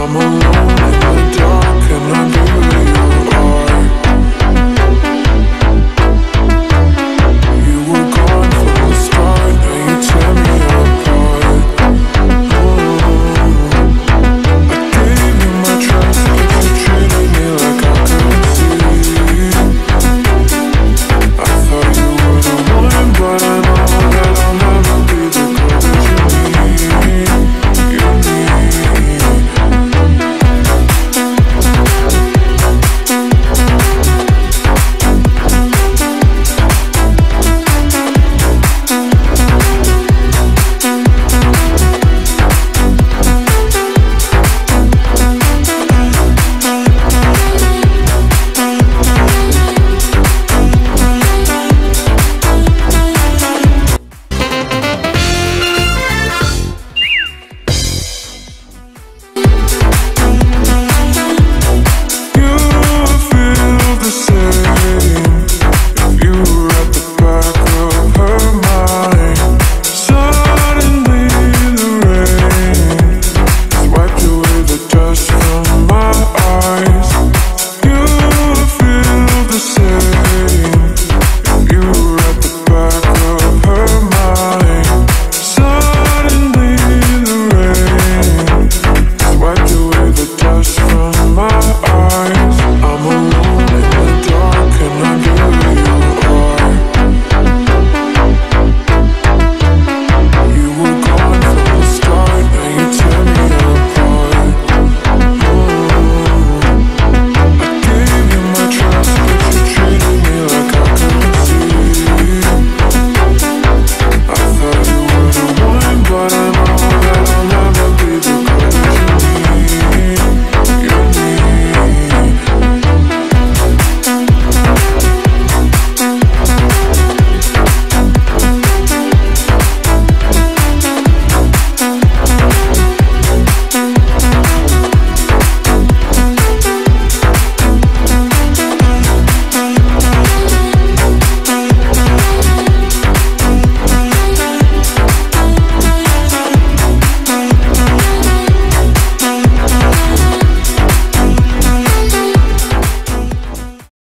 I'm alone